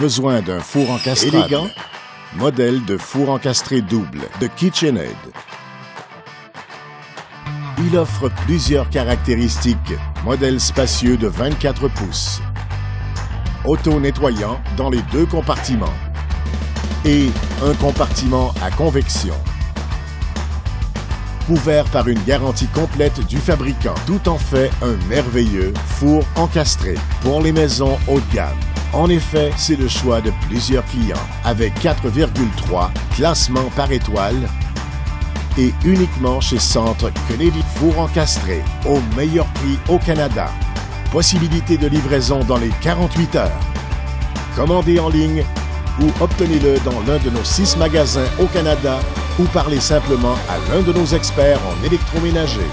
Besoin d'un four encastrable élégant? Modèle de four encastré double de KitchenAid. Il offre plusieurs caractéristiques. Modèle spacieux de 24 pouces. Auto-nettoyant dans les deux compartiments. Et un compartiment à convection couvert par une garantie complète du fabricant. Tout en fait un merveilleux four encastré pour les maisons haut de gamme. En effet, c'est le choix de plusieurs clients avec 4,3 classements par étoile et uniquement chez Centre Kennedy Four encastré au meilleur prix au Canada. Possibilité de livraison dans les 48 heures. Commandez en ligne ou obtenez-le dans l'un de nos six magasins au Canada ou parlez simplement à l'un de nos experts en électroménager.